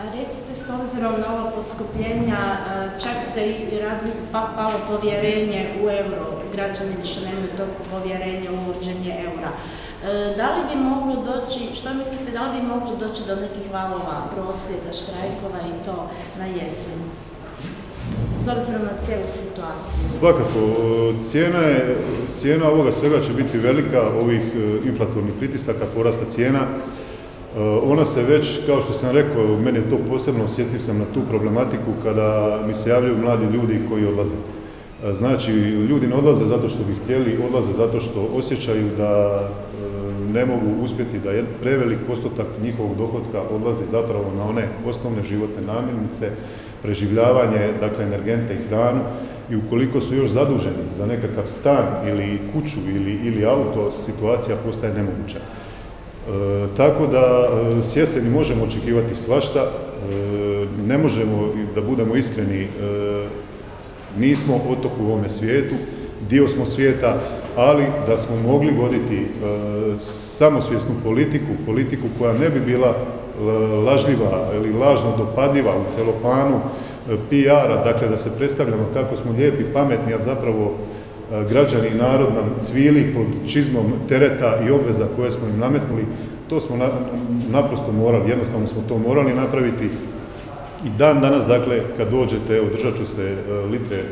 A recite, s obzirom na ova poskupljenja, e, čak se i razvi pa, palo povjerenje u euro, građani više nemaju to povjerenje u uvođenje eura. E, da li bi moglo doći, što mislite, da li bi moglo doći do nekih valova, prosvjeda, štrajkova i to na jesen? S obzirom na cijelu situaciju. Svakako, cijena, je, cijena ovoga svega će biti velika, ovih e, inflatornih pritisaka, porasta cijena. E, ona se već, kao što sam rekao, meni je to posebno osjetljiv sam na tu problematiku kada mi se javljaju mladi ljudi koji odlaze. E, znači, ljudi ne odlaze zato što bi htjeli, odlaze zato što osjećaju da ne mogu uspjeti, da je prevelik postotak njihovog dohotka odlazi zapravo na one osnovne životne namirnice, preživljavanje, dakle energente i hranu i ukoliko su još zaduženi za nekakav stan ili kuću ili, ili auto, situacija postaje nemoguća. E, tako da e, s jeseni možemo očekivati svašta, e, ne možemo, da budemo iskreni, nismo otok u ovome svijetu, dio smo svijeta, ali da smo mogli voditi samosvjesnu politiku, politiku koja ne bi bila lažljiva ili lažno dopadljiva u celofanu PR-a, dakle da se predstavljamo kako smo lijepi, pametni, a zapravo građani i narod nam cvili pod čizmom tereta i obveza koje smo im nametnuli, to smo naprosto morali, jednostavno smo to morali napraviti i dan danas, dakle, kad dođete, evo, držat ću se litre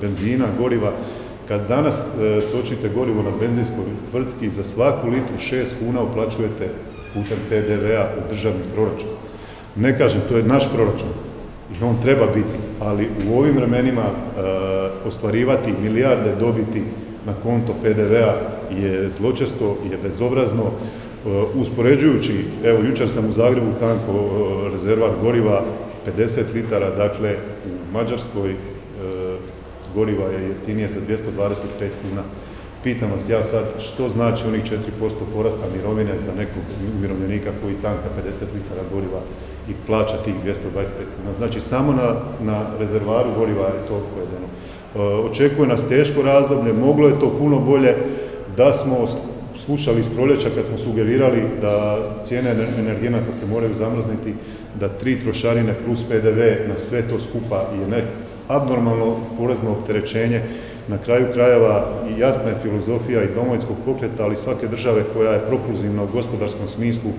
benzina, goriva, kad danas e, točite gorivo na benzinskoj tvrtki, za svaku litru 6 kuna uplaćujete putem PDV-a u državni proračun. Ne kažem, to je naš proračun i on treba biti, ali u ovim vremenima e, ostvarivati milijarde dobiti na konto PDV-a je zločesto, je bezobrazno. E, uspoređujući, evo jučer sam u Zagrebu tanko e, rezervar goriva 50 litara, dakle u Mađarskoj goriva je jeftinije za 225 kuna. Pitam vas ja sad što znači onih 4% porasta mirovine za nekog umirovljenika koji tanka 50 litara goriva i plaća tih 225 kuna. Znači samo na, na rezervaru goriva je to pojedeno. E, očekuje nas teško razdoblje, moglo je to puno bolje da smo slušali iz proljeća kad smo sugerirali da cijene energenata se moraju zamrzniti, da tri trošarine plus PDV na sve to skupa je ne, abnormalno porezno opterećenje. Na kraju krajeva i jasna je filozofija i domovinskog pokreta, ali svake države koja je propulzivna u gospodarskom smislu,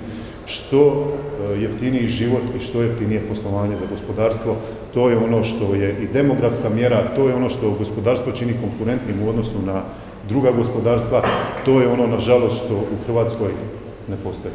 što e, jeftiniji život i što jeftinije poslovanje za gospodarstvo, to je ono što je i demografska mjera, to je ono što gospodarstvo čini konkurentnim u odnosu na druga gospodarstva, to je ono, nažalost, što u Hrvatskoj ne postoji.